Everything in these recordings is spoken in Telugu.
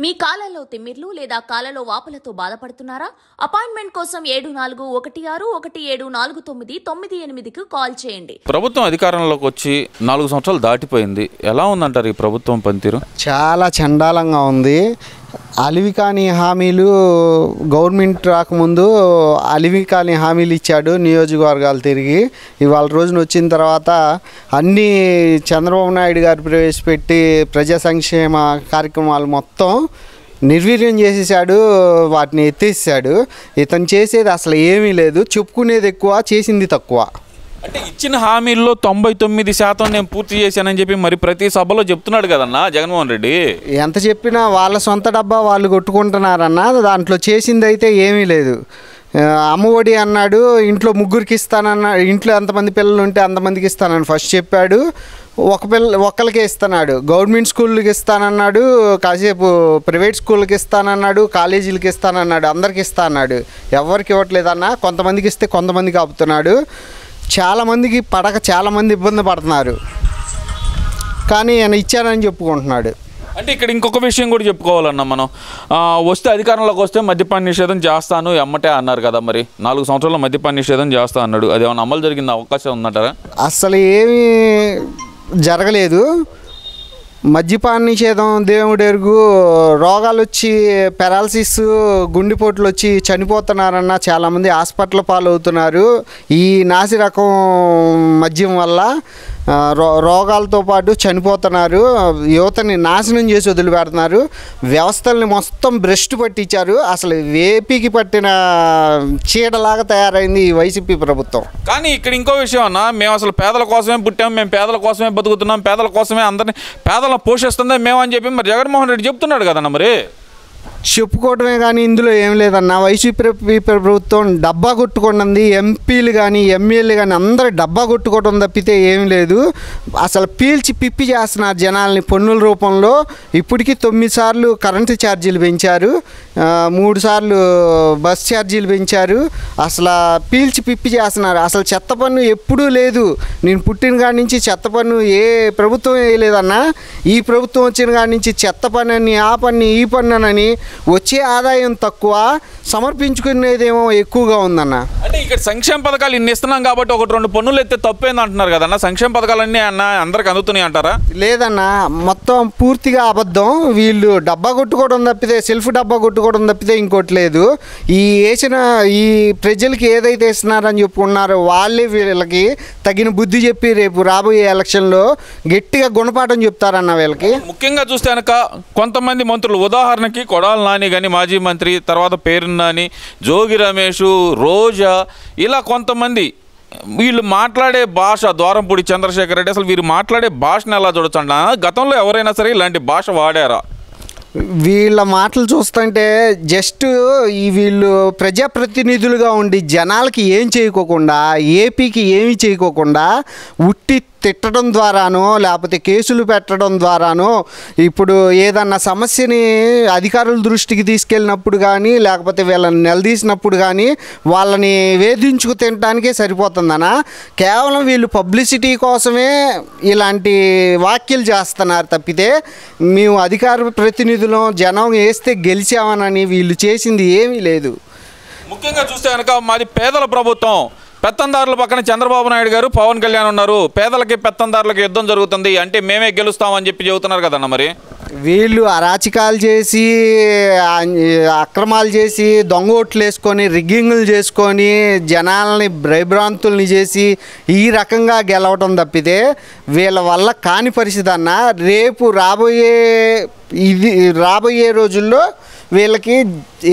మీ కాలంలో తిమ్మిర్లు లేదా కాలలో వాపులతో బాధపడుతున్నారా? అపాయింట్మెంట్ కోసం ఏడు నాలుగు ఒకటి ఆరు ఒకటి ఏడు నాలుగు తొమ్మిది తొమ్మిది ఎనిమిదికి కాల్ చేయండి. ప్రభుత్వం అధికారంలోకి వచ్చి నాలుగు సంవత్సరాలు దాటిపోయింది. ఎలా ఉందంటారు ఈ ప్రభుత్వం పనితీరు? చాలా చండాలంగా ఉంది. అలివి కాని హామీలు గవర్నమెంట్ రాకముందు అలివి కాని హామీలు ఇచ్చాడు నియోజకవర్గాలు తిరిగి. ఇవాళ రోజున వచ్చిన తర్వాత అన్నీ చంద్రబాబు నాయుడు గారు ప్రవేశపెట్టి ప్రజా సంక్షేమ కార్యక్రమాలు మొత్తం నిర్వీర్యం చేసేసాడు వాటిని ఎత్తేసాడు ఇతను చేసేది అసలు ఏమీ లేదు చెప్పుకునేది ఎక్కువ చేసింది తక్కువ. అంటే ఇచ్చిన హామీల్లో తొంభై తొమ్మిది శాతం నేను పూర్తి చేశానని చెప్పి మరి ప్రతి సభలో చెప్తున్నాడు కదన్నా జగన్మోహన్ రెడ్డి? ఎంత చెప్పినా వాళ్ళ సొంత డబ్బా వాళ్ళు కొట్టుకుంటున్నారన్న దాంట్లో చేసింది అయితే ఏమీ లేదు. అమ్మఒడి అన్నాడు ఇంట్లో ముగ్గురికి ఇస్తానన్న ఇంట్లో ఎంతమంది పిల్లలు ఉంటే అంతమందికి ఇస్తానని ఫస్ట్ చెప్పాడు. ఒక పిల్ల ఒక్కరికే ఇస్తున్నాడు. గవర్నమెంట్ స్కూళ్ళకి ఇస్తానన్నాడు కాసేపు ప్రైవేట్ స్కూళ్ళకి ఇస్తానన్నాడు కాలేజీలకి ఇస్తానన్నాడు అందరికి ఇస్తా అన్నాడు ఎవరికి ఇవ్వట్లేదన్నా కొంతమందికి ఇస్తే కొంతమందికి ఆపుతున్నాడు. చాలామందికి పడక చాలామంది ఇబ్బంది పడుతున్నారు. కానీ ఆయన ఇచ్చానని చెప్పుకుంటున్నాడు. అంటే ఇక్కడ ఇంకొక విషయం కూడా చెప్పుకోవాలన్నా మనం. వస్తే అధికారంలోకి వస్తే మద్యపాన నిషేధం చేస్తాను ఎమ్మటే అన్నారు కదా మరి. నాలుగు సంవత్సరాల్లో మద్యపాన నిషేధం చేస్తా అన్నాడు. అది ఏమైనా అమలు జరిగిన అవకాశం ఉందంటారా? అసలు ఏమీ జరగలేదు. మద్యపాన నిషేధం దేవుడెరుగు రోగాలు వచ్చి పెరాలసిస్ గుండెపోట్లు వచ్చి చనిపోతున్నారన్న చాలామంది హాస్పిటల్ పాలవుతున్నారు. ఈ నాసి రకం మద్యం వల్ల రోగాలతో పాటు చనిపోతున్నారు. యువతని నాశనం చేసి వదిలిపెడుతున్నారు. వ్యవస్థల్ని మొత్తం బ్రెస్ట్ పట్టించారు. అసలు వేపికి పట్టిన చీడలాగా తయారైంది ఈ వైసీపీ ప్రభుత్వం. కానీ ఇక్కడ ఇంకో విషయం అన్న మేము అసలు పేదల కోసమే పుట్టాం మేము పేదల కోసమే బతుకుతున్నాం పేదల కోసమే అందరిని పేదలను పోషిస్తుందే మేము అని చెప్పి మరి జగన్మోహన్ రెడ్డి చెప్తున్నాడు కదన్న మరి? చెప్పుకోవటమే కానీ ఇందులో ఏం లేదన్న. వైసీపీ ప్రభుత్వం డబ్బా కొట్టుకుంటుంది ఎంపీలు కానీ ఎమ్మెల్యేలు కానీ అందరూ డబ్బా కొట్టుకోవడం తప్పితే ఏం లేదు. అసలు పీల్చి పిప్పి చేస్తున్నారు జనాల్ని పన్నుల రూపంలో. ఇప్పటికీ తొమ్మిది సార్లు కరెంటు ఛార్జీలు పెంచారు. మూడు సార్లు బస్ ఛార్జీలు పెంచారు. అసలు పీల్చి పిప్పి చేస్తున్నారు. అసలు చెత్త పన్ను ఎప్పుడూ లేదు. నేను పుట్టిన కాడి నుంచి చెత్త పన్ను ఏ ప్రభుత్వం వేయలేదన్నా. ఈ ప్రభుత్వం వచ్చిన కాడి నుంచి చెత్త పన్ను అని ఆ పన్ను ఈ పన్ను అని వచ్చే ఆదాయం తక్కువ సమర్పించుకునేదేమో ఎక్కువగా ఉందన్న. అంటే ఇక్కడ సంక్షేమ పథకాలు ఇన్ని ఇస్తున్నాం కాబట్టి ఒకటి రెండు పన్నులు ఎత్తే తప్పేంది అంటున్నారు కదన్న. సంక్షేమ పథకాలన్నీ అన్న అందరికి అందుతున్నాయి అంటారా? లేదన్న మొత్తం పూర్తిగా అబద్ధం. వీళ్ళు డబ్బా కొట్టుకోవడం తప్పితే సెల్ఫ్ డబ్బా కొట్టుకోవడం తప్పితే ఇంకోటి లేదు. ఈ వేసిన ఈ ప్రజలకి ఏదైతే ఇస్తున్నారని చెప్పుకున్నారో వాళ్ళే వీళ్ళకి తగిన బుద్ధి చెప్పి రేపు రాబోయే ఎలక్షన్లో గట్టిగా గుణపాఠం చెప్తారన్న వీళ్ళకి. ముఖ్యంగా చూస్తే కనుక కొంతమంది మంత్రులు ఉదాహరణకి కొడాల నాని కానీ మాజీ మంత్రి తర్వాత పేరు నాని జోగి రమేష్ రోజా ఇలా కొంతమంది వీళ్ళు మాట్లాడే భాష ద్వారంపూడి చంద్రశేఖర్ రెడ్డి అసలు వీరు మాట్లాడే భాషను ఎలా చూడొచ్చండి? గతంలో ఎవరైనా సరే ఇలాంటి భాష వాడారా? వీళ్ళ మాటలు చూస్తుంటే జస్ట్ ఈ వీళ్ళు ప్రజాప్రతినిధులుగా ఉండి జనాలకి ఏం చేయకోకుండా ఏపీకి ఏమి చేయకోకుండా ఉట్టి తిట్టడం ద్వారానో లేకపోతే కేసులు పెట్టడం ద్వారానో ఇప్పుడు ఏదన్నా సమస్యని అధికారుల దృష్టికి తీసుకెళ్ళినప్పుడు కానీ లేకపోతే వీళ్ళని నిలదీసినప్పుడు కానీ వాళ్ళని వేధించుకు తినడానికే సరిపోతుందనా? కేవలం వీళ్ళు పబ్లిసిటీ కోసమే ఇలాంటి వ్యాఖ్యలు చేస్తున్నారు తప్పితే మేము అధికార ప్రతినిధులం జనం వేస్తే గెలిచామనని వీళ్ళు చేసింది ఏమీ లేదు. ముఖ్యంగా చూస్తే కనుక మాది పేదల ప్రభుత్వం. పెత్తందారుల పక్కన చంద్రబాబు నాయుడు గారు పవన్ కళ్యాణ్ ఉన్నారు. పేదలకి పెత్తందారులకి యుద్ధం జరుగుతుంది. అంటే మేమే గెలుస్తామని చెప్పి చెబుతున్నారు కదన్న మరి? వీళ్ళు అరాచకాలు చేసి అక్రమాలు చేసి దొంగ ఓట్లు వేసుకొని రిగ్గింగ్లు చేసుకొని జనాలని భ్రైభ్రాంతుల్ని చేసి ఈ రకంగా గెలవటం తప్పితే వీళ్ళ వల్ల కాని పరిస్థితి అన్న రేపు రాబోయే ఇది రాబోయే రోజుల్లో వీళ్ళకి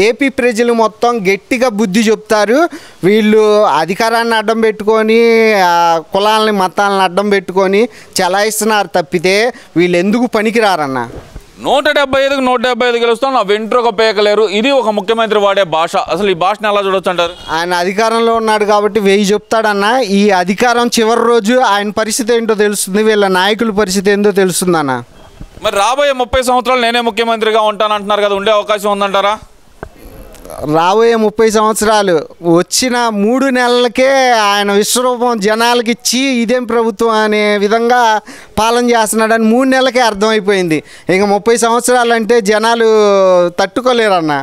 ఏపీ ప్రజలు మొత్తం గట్టిగా బుద్ధి చెప్తారు. వీళ్ళు అధికారాన్ని అడ్డం పెట్టుకొని కులాలని మతాలను అడ్డం పెట్టుకొని చలాయిస్తున్నారు తప్పితే వీళ్ళు ఎందుకు పనికిరారన్న? నూట డెబ్బై ఐదుకు నూట డెబ్బై ఐదు గెలుస్తాం. నా వెంట్రుక పేకలేరు ఇది ఒక ముఖ్యమంత్రి వాడే భాష. అసలు ఈ భాషను ఎలా చూడొచ్చు అంటారు? ఆయన అధికారంలో ఉన్నాడు కాబట్టి వెయ్యి చెప్తాడన్న. ఈ అధికారం చివరి రోజు ఆయన పరిస్థితి ఏంటో తెలుస్తుంది వీళ్ళ నాయకుల పరిస్థితి ఏంటో తెలుస్తుందన్న. మరి రాబోయే ముప్పై సంవత్సరాలు నేనే ముఖ్యమంత్రిగా ఉంటానంటున్నారు కదా ఉండే అవకాశం ఉందంటారా? రాబోయే ముప్పై సంవత్సరాలు వచ్చిన మూడు నెలలకే ఆయన విశ్వరూపం జనాలకి ఇచ్చి ఇదేం ప్రభుత్వం అనే విధంగా పాలన చేస్తున్నాడని మూడు నెలలకే అర్థమైపోయింది. ఇంకా ముప్పై సంవత్సరాలు అంటే జనాలు తట్టుకోలేరన్న.